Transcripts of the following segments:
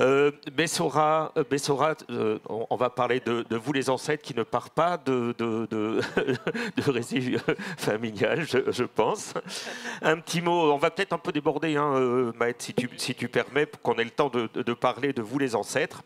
Euh, Bessora, euh, Bessora euh, on, va parler de, vous les ancêtres qui ne partent pas de, de, de, familial, je, pense. Un petit mot, on va peut-être un peu déborder, hein, Maët, si tu, si tu permets, pour qu'on ait le temps de, parler de vous les ancêtres.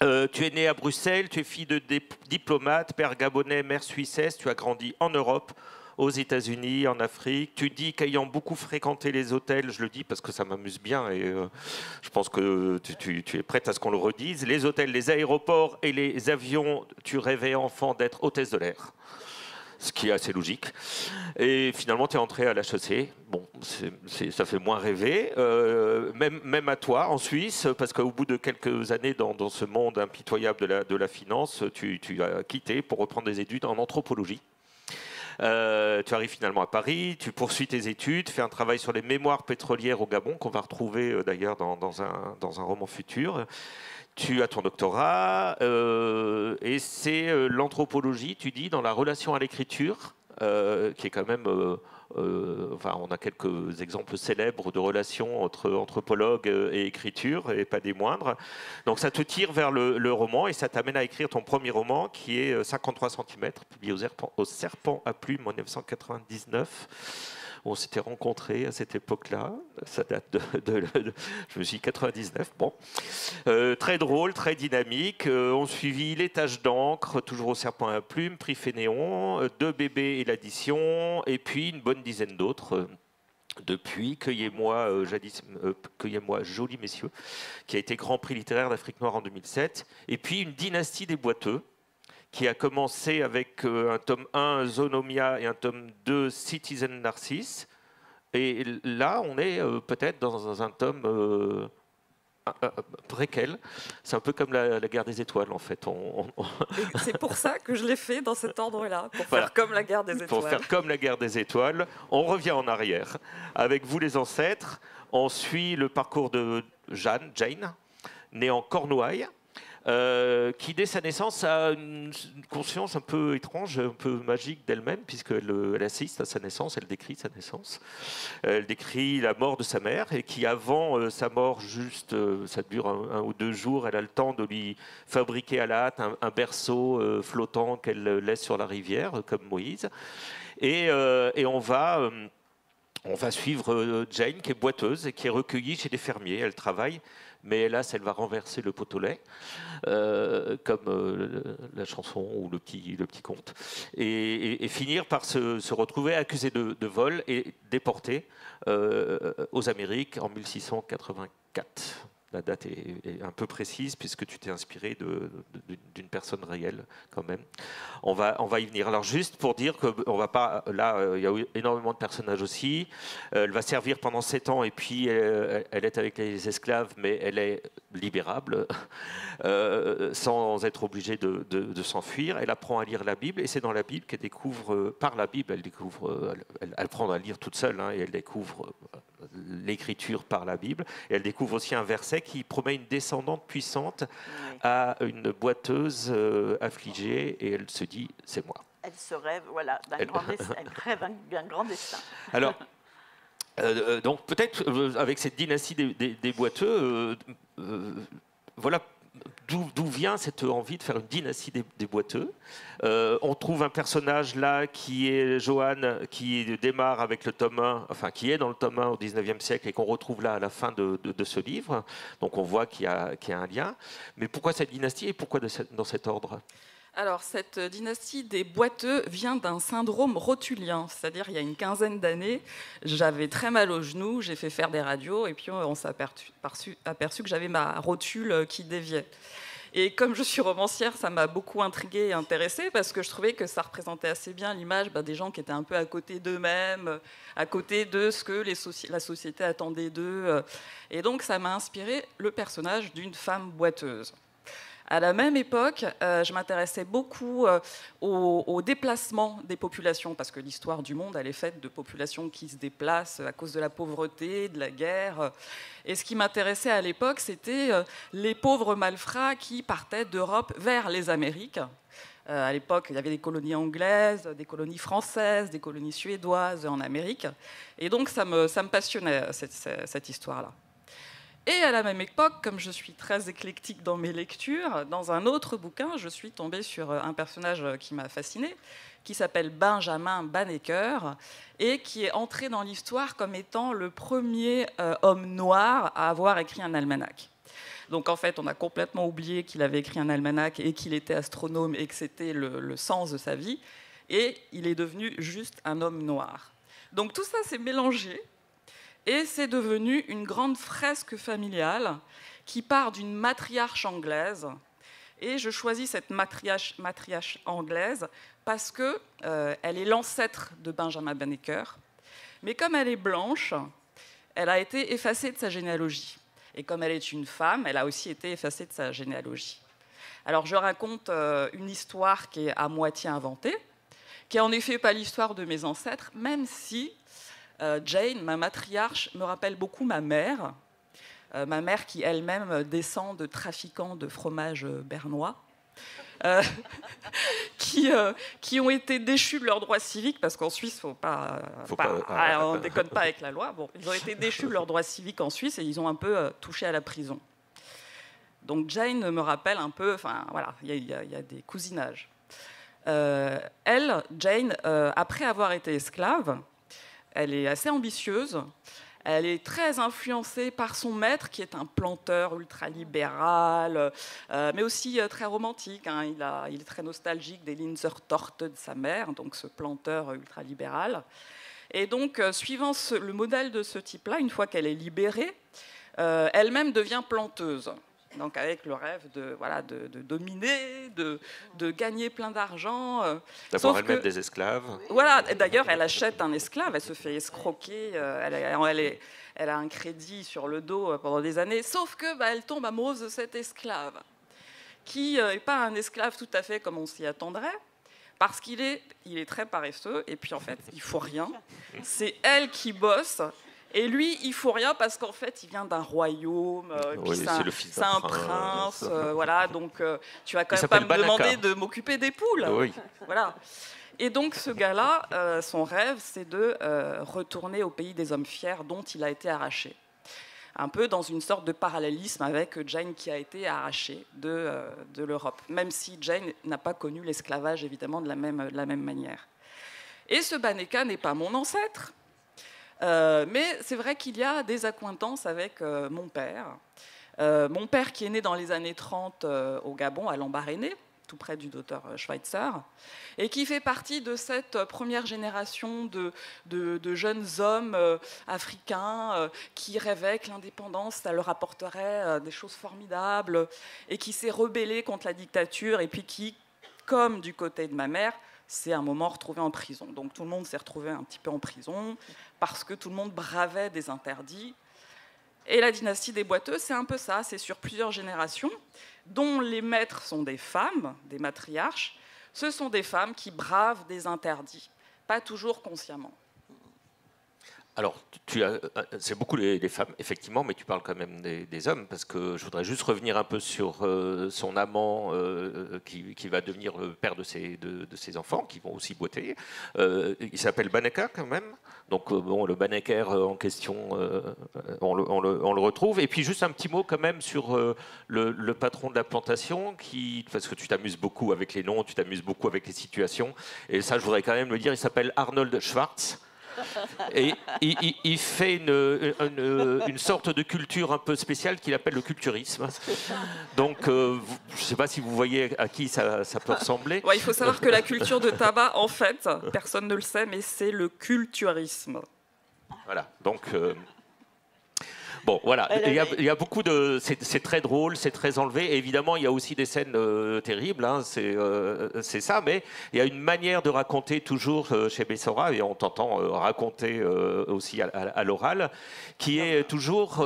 tu es né à Bruxelles, tu es fille de diplomate, père gabonais, mère suissesse, tu as grandi en Europe, aux États-Unis, en Afrique. Tu dis qu'ayant beaucoup fréquenté les hôtels, je le dis parce que ça m'amuse bien et euh, je pense que tu, es prête à ce qu'on le redise. Les hôtels, les aéroports et les avions, tu rêvais enfant d'être hôtesse de l'air ce qui est assez logique. Et finalement, tu es entré à l'HEC. Bon, ça fait moins rêver, euh, même, à toi en Suisse, parce qu'au bout de quelques années dans, ce monde impitoyable de la, finance, tu, as quitté pour reprendre des études en anthropologie. Euh, tu arrives finalement à Paris, tu poursuis tes études, fais un travail sur les mémoires pétrolières au Gabon, qu'on va retrouver euh, d'ailleurs dans, un, dans un roman futur. Tu as ton doctorat, euh, et c'est l'anthropologie, tu dis, dans la relation à l'écriture, qui est quand même euh, enfin, on a quelques exemples célèbres de relations entre anthropologue et écriture, et pas des moindres. Donc ça te tire vers le, roman et ça t'amène à écrire ton premier roman qui est 53 euh, cm, publié au Serpent, au Serpent à Plume en 1999 on s'était rencontrés à cette époque-là. Ça date de, je me suis 99. Bon, euh, très drôle, très dynamique. Euh, on suivit Les Tâches d'encre, toujours au serpent à plume, Prix Fénéon, euh, Deux bébés et l'addition, et puis une bonne dizaine d'autres depuis Cueillez-moi, jadis, Cueillez-moi, joli messieurs, qui a été Grand Prix littéraire d'Afrique noire en 2007, et puis une dynastie des boiteux, qui a commencé avec euh, un tome 1, Zonomia, et un tome 2, Citizen Narcisse. Et là, on est euh, peut-être dans un tome euh, préquel. C'est un peu comme la, guerre des étoiles, en fait. C'est pour ça que je l'ai fait dans cet ordre-là, pour faire comme la guerre des étoiles. Pour faire comme la guerre des étoiles. On revient en arrière. Avec vous, les ancêtres, on suit le parcours de Jeanne, Jane, née en Cornouailles euh, qui dès sa naissance a une conscience un peu étrange, un peu magique d'elle-même, puisqu'elle euh, elle assiste à sa naissance, elle décrit sa naissance, elle décrit la mort de sa mère, et qui avant euh, sa mort, juste, ça dure un, ou deux jours, elle a le temps de lui fabriquer à la hâte un, berceau flottant qu'elle laisse sur la rivière, comme Moïse. Et, et on va... on va suivre Jane, qui est boiteuse et qui est recueillie chez des fermiers. Elle travaille mais hélas, elle va renverser le pot au lait, euh, comme euh, la chanson ou le petit, conte, et, finir par se, retrouver accusée de, vol et déportée euh, aux Amériques en 1684 la date est, un peu précise puisque tu t'es inspiré d'une personne réelle quand même. On va, on va y venir. Alors juste pour dire que on va pas, là euh, il y a énormément de personnages aussi. Euh, elle va servir pendant sept ans et puis elle, est avec les esclaves, mais elle est libérable euh, sans être obligée de, s'enfuir. Elle apprend à lire la Bible et c'est dans la Bible qu'elle découvre, par la Bible, elle découvre, elle, apprend à lire toute seule hein, et elle découvre l'écriture par la Bible. Et elle découvre aussi un verset qui promet une descendante puissante à une boiteuse euh, affligée et elle se dit c'est moi. Elle se rêve, voilà, d'un grand destin. Elle rêve un, grand destin. Alors, euh, euh, donc peut-être avec cette dynastie des, des boiteux, voilà d'où vient cette envie de faire une dynastie des, boiteux? Euh, on trouve un personnage là qui est Johan, qui démarre avec le tome 1, enfin qui est dans le tome 1 au 19e siècle et qu'on retrouve là à la fin de, ce livre. Donc on voit qu'il y, y, a un lien. Mais pourquoi cette dynastie et pourquoi dans cet ordre? Alors, cette dynastie des boiteux vient d'un syndrome rotulien, c'est-à-dire il y a une quinzaine d'années, j'avais très mal au genou, j'ai fait faire des radios et puis on s'est aperçu, que j'avais ma rotule qui déviait. Et comme je suis romancière, ça m'a beaucoup intriguée et intéressée parce que je trouvais que ça représentait assez bien l'image bah, des gens qui étaient un peu à côté d'eux-mêmes, à côté de ce que la société attendait d'eux. Et donc ça m'a inspiré le personnage d'une femme boiteuse. À la même époque, euh, je m'intéressais beaucoup euh, au, déplacement des populations, parce que l'histoire du monde, elle est faite de populations qui se déplacent à cause de la pauvreté, de la guerre. Et ce qui m'intéressait à l'époque, c'était euh, les pauvres malfrats qui partaient d'Europe vers les Amériques. à l'époque, il y avait des colonies anglaises, des colonies françaises, des colonies suédoises en Amérique. Et donc, ça me, passionnait, cette histoire-là. Et à la même époque, comme je suis très éclectique dans mes lectures, dans un autre bouquin, je suis tombée sur un personnage qui m'a fascinée, qui s'appelle Benjamin Banneker et qui est entré dans l'histoire comme étant le premier euh, homme noir à avoir écrit un almanach. Donc en fait, on a complètement oublié qu'il avait écrit un almanach et qu'il était astronome et que c'était le, sens de sa vie. Et il est devenu juste un homme noir. Donc tout ça s'est mélangé et c'est devenu une grande fresque familiale qui part d'une matriarche anglaise. Et je choisis cette matriarche, anglaise parce qu'elle euh, est l'ancêtre de Benjamin Banneker. Mais comme elle est blanche, elle a été effacée de sa généalogie. Et comme elle est une femme, elle a aussi été effacée de sa généalogie. Alors je raconte euh, une histoire qui est à moitié inventée, qui est en effet pas l'histoire de mes ancêtres, même si Jane, ma matriarche, me rappelle beaucoup ma mère, ma mère qui elle-même descend de trafiquants de fromage bernois. Euh, qui, euh, qui ont été déchus de leurs droits civiques, parce qu'en Suisse, faut pas, faut pas, ah, on ne déconne pas avec la loi. Bon, ils ont été déchus de leurs droits civiques en Suisse et ils ont un peu euh, touché à la prison. Donc Jane me rappelle un peu, enfin voilà, il y, y, a des cousinages. elle, Jane, après avoir été esclave, elle est assez ambitieuse. Elle est très influencée par son maître, qui est un planteur ultralibéral, euh, mais aussi euh, très romantique. Hein. Il, est très nostalgique des Linzer Torte de sa mère, donc ce planteur ultralibéral. Et donc, euh, suivant le modèle de ce type-là, une fois qu'elle est libérée, elle-même devient planteuse donc avec le rêve de, voilà, de, dominer, de, de, gagner plein d'argent. Euh, D'avoir elle-même des esclaves. Voilà, d'ailleurs, elle achète un esclave, elle se fait escroquer, euh, elle, elle, est, elle, a un crédit sur le dos euh, pendant des années, sauf que bah, elle tombe amoureuse de cet esclave, qui n'est pas un esclave tout à fait comme on s'y attendrait, parce qu'il est, il est très paresseux, et puis en fait, il faut rien. C'est elle qui bosse, et lui, il faut rien parce qu'en fait, il vient d'un royaume. Euh, c'est un, prince. Euh, voilà, donc euh, tu vas quand même pas me demander de m'occuper des poules. Oui. Voilà. Et donc, ce gars-là, son rêve, c'est de retourner au pays des hommes fiers dont il a été arraché. Un peu dans une sorte de parallélisme avec Jane qui a été arrachée de, de l'Europe, même si Jane n'a pas connu l'esclavage, évidemment, de la même, de la même manière. Et ce Baneka n'est pas mon ancêtre, euh, mais c'est vrai qu'il y a des accointances avec euh, mon père. Euh, mon père qui est né dans les années 30 au Gabon, à Lambaréné, tout près du docteur Schweitzer, et qui fait partie de cette première génération de, de, jeunes hommes africains qui rêvaient que l'indépendance, ça leur apporterait des choses formidables, et qui s'est rebellé contre la dictature, et puis qui, comme du côté de ma mère, s'est un moment retrouvé en prison. Donc tout le monde s'est retrouvé un petit peu en prison, parce que tout le monde bravait des interdits. Et la dynastie des boiteux, c'est un peu ça, c'est sur plusieurs générations, dont les maîtres sont des femmes, des matriarches. Ce sont des femmes qui bravent des interdits, pas toujours consciemment. Alors, euh, c'est beaucoup les, femmes, effectivement, mais tu parles quand même des, hommes, parce que je voudrais juste revenir un peu sur euh, son amant euh, qui, va devenir le père de ses, enfants, qui vont aussi boiter. il s'appelle Baneka quand même. Donc, bon, le Baneker en question, on le, retrouve. Et puis, juste un petit mot quand même sur le, patron de la plantation, qui, parce que tu t'amuses beaucoup avec les noms, tu t'amuses beaucoup avec les situations. Et ça, je voudrais quand même le dire, il s'appelle Arnold Schwartz. Et il, fait une, sorte de culture un peu spéciale qu'il appelle le culturisme. Donc, euh, je ne sais pas si vous voyez à qui ça, peut ressembler. il faut savoir que la culture de tabac, en fait, personne ne le sait, mais c'est le culturisme. Voilà. Donc. Euh, Bon, voilà, il y, a, beaucoup de. C'est très drôle, c'est très enlevé. évidemment, il y a aussi des scènes euh, terribles, hein, euh, c'est ça, mais il y a une manière de raconter toujours euh, chez Bessora, et on t'entend raconter aussi à, l'oral, qui est toujours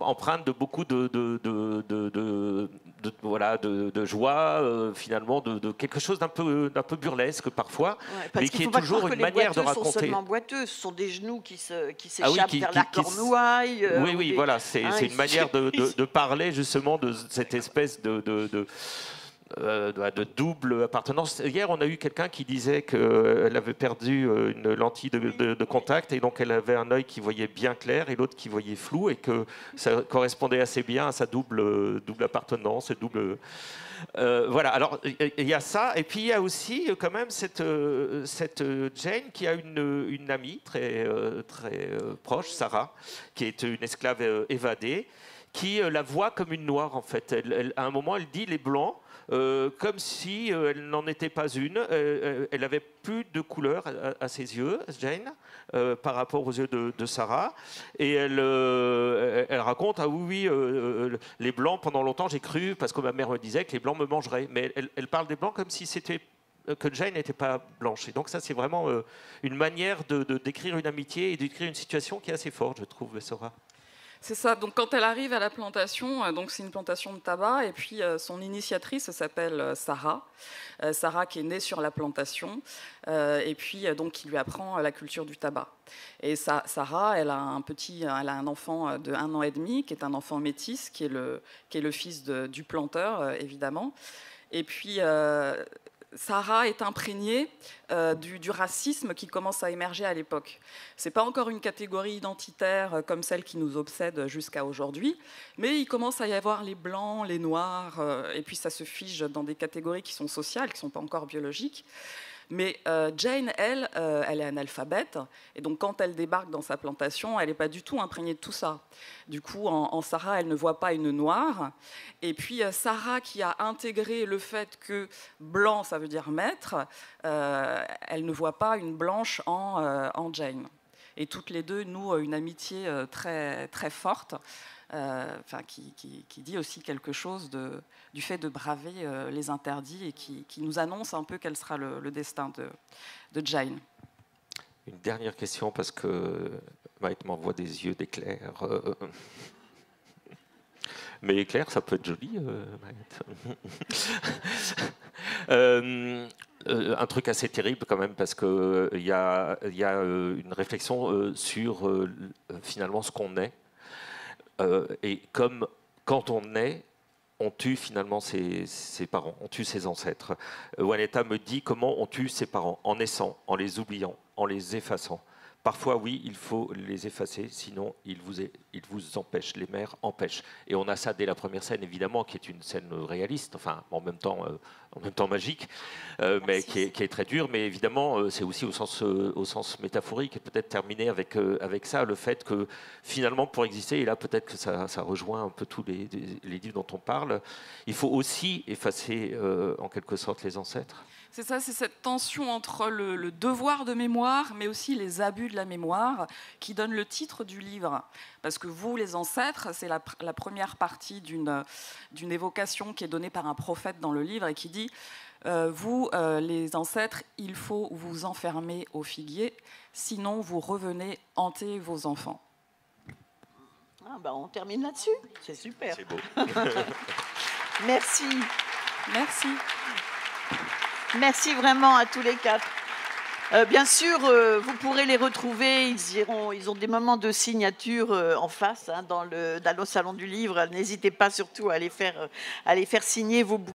empreinte de beaucoup de, de, voilà, de, joie, finalement, de, quelque chose d'un peu, peu burlesque parfois, mais qui est toujours une manière de raconter. sont seulement boiteux, ce sont des genoux qui ah s'échappent vers la Euh, oui, oui, voilà, c'est hein, une manière de, parler justement de cette espèce de, euh, de double appartenance. Hier, on a eu quelqu'un qui disait qu'elle avait perdu euh, une lentille de, contact et donc elle avait un œil qui voyait bien clair et l'autre qui voyait flou et que ça correspondait assez bien à sa double, double appartenance, double. Euh, voilà, alors il y a ça, et puis il y a aussi quand même cette, cette Jane qui a une, une amie très, très proche, Sarah, qui est une esclave évadée, qui la voit comme une noire en fait. à un moment, elle dit les blancs euh, comme si euh, elle n'en était pas une. Euh, elle avait plus de couleur à, ses yeux, Jane, par rapport aux yeux de, Sarah. Et elle, elle raconte ah oui, oui, les blancs pendant longtemps j'ai cru parce que ma mère me disait que les blancs me mangeraient. Mais elle, parle des blancs comme si c'était que Jane n'était pas blanche. Et donc ça, c'est vraiment une manière de, décrire une amitié et d'écrire une situation qui est assez forte, je trouve, Sarah. C'est ça. Donc quand elle arrive à la plantation, euh, donc c'est une plantation de tabac, et puis euh, son initiatrice s'appelle euh, Sarah. Sarah qui est née sur la plantation, et puis donc qui lui apprend la culture du tabac. Et Sarah, elle a un petit, elle a un enfant de un an et demi, qui est un enfant métis, qui est le, qui est le fils du planteur, évidemment. Et puis Sarah est imprégnée euh, du, racisme qui commence à émerger à l'époque. Ce n'est pas encore une catégorie identitaire euh, comme celle qui nous obsède jusqu'à aujourd'hui, mais il commence à y avoir les blancs, les noirs, euh, et puis ça se fige dans des catégories qui sont sociales, qui ne sont pas encore biologiques. Mais euh, Jane, elle, euh, elle est analphabète, et donc quand elle débarque dans sa plantation, elle n'est pas du tout imprégnée de tout ça. Du coup, en, Sarah, elle ne voit pas une noire. Et puis euh, Sarah, qui a intégré le fait que blanc, ça veut dire maître, elle ne voit pas une blanche en, en Jane. Et toutes les deux nouent une amitié très, très forte. Euh, enfin, qui, dit aussi quelque chose du fait de braver euh, les interdits et qui, nous annonce un peu quel sera le, destin de, de Jane. Une dernière question parce que Maït m'envoie des yeux d'éclair. Euh, mais éclair, ça peut être joli, un truc assez terrible quand même parce qu'il y a, y a une réflexion sur finalement ce qu'on est euh, et comme quand on naît, on tue finalement ses, parents, on tue ses ancêtres. Euh, Waneta me dit comment on tue ses parents, en naissant, en les oubliant, en les effaçant. Parfois, oui, il faut les effacer, sinon ils vous, ils vous empêchent, les mères empêchent. Et on a ça dès la première scène, évidemment, qui est une scène réaliste, enfin, en même temps, euh, en même temps magique, euh, mais qui est, qui est, très dure. Mais évidemment, euh, c'est aussi au sens, au sens métaphorique, et peut-être terminer avec, avec ça, le fait que finalement, pour exister, et là peut-être que ça, ça, rejoint un peu tous les, les, livres dont on parle, il faut aussi effacer en quelque sorte les ancêtres. C'est ça, c'est cette tension entre le, devoir de mémoire, mais aussi les abus de la mémoire, qui donne le titre du livre. Parce que vous, les ancêtres, c'est la, première partie d'une évocation qui est donnée par un prophète dans le livre et qui dit euh, Vous, euh, les ancêtres, il faut vous enfermer au figuier, sinon vous revenez hanter vos enfants. Ah bah on termine là-dessus, c'est super. C'est beau. Merci. Merci. Merci vraiment à tous les quatre. Euh, bien sûr, euh, vous pourrez les retrouver. Ils, iront, ils ont des moments de signature euh, en face, hein, dans, le, dans, le, salon du livre. N'hésitez pas surtout à les faire, signer vos bouquins.